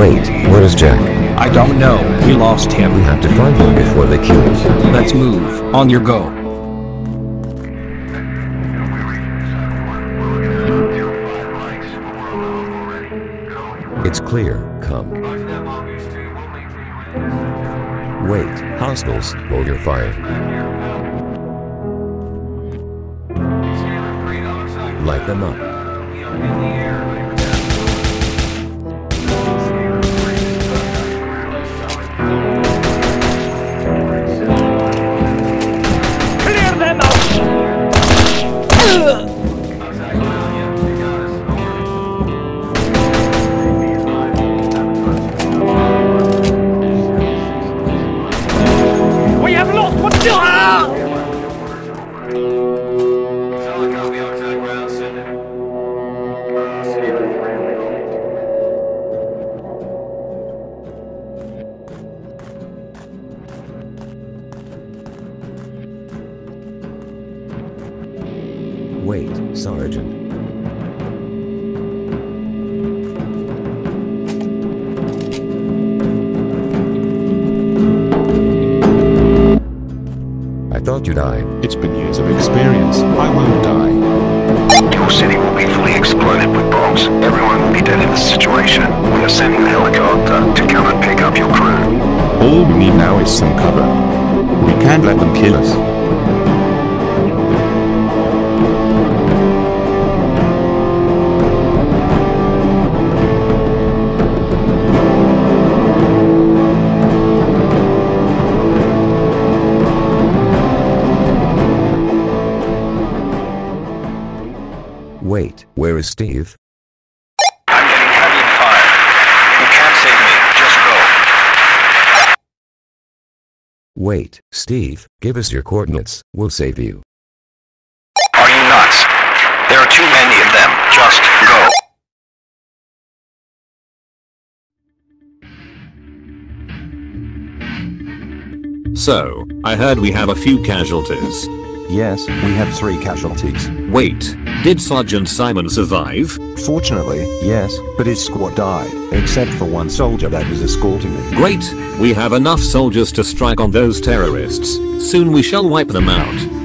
Wait, where is Jack? I don't know. We lost him. We have to find him before they kill us. Let's move. On your go. It's clear, come. Wait, hostiles, hold your fire. Light them up. Wait, Sergeant. I thought you died. It's been years of experience. I won't die. Your city will be fully exploded with bombs. Everyone will be dead in this situation. We are sending a helicopter to come and pick up your crew. All we need now is some cover. We can't let them kill us. Wait, where is Steve? I'm getting heavy fire. You can't save me. Just go. Wait, Steve, give us your coordinates, we'll save you. Are you nuts? There are too many of them. Just go. So, I heard we have a few casualties. Yes, we have three casualties. Wait, did Sergeant Simon survive? Fortunately, yes, but his squad died, except for one soldier that was escorting him. Great, we have enough soldiers to strike on those terrorists. Soon we shall wipe them out.